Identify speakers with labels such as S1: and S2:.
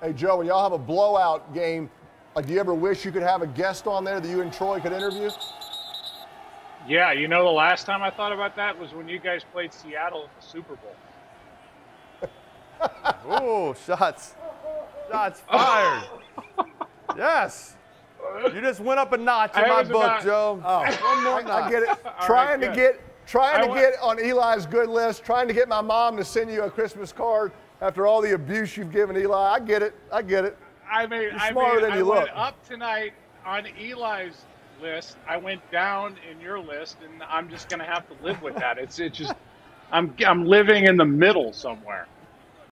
S1: Hey, Joe, when y'all have a blowout game, like, do you ever wish you could have a guest on there that you and Troy could interview?
S2: Yeah, you know, the last time I thought about that was when you guys played Seattle at the Super
S3: Bowl. Ooh, shots. Shots fired. yes. You just went up a notch in my book,
S2: about,
S3: Joe.
S1: Oh, one more I, I get it. trying right, to get trying to get on Eli's good list, trying to get my mom to send you a Christmas card after all the abuse you've given Eli. I get it. I get it.
S2: I mean, You're smarter I mean, than you I look. went up tonight on Eli's list. I went down in your list, and I'm just going to have to live with that. It's it's just I'm I'm living in the middle somewhere.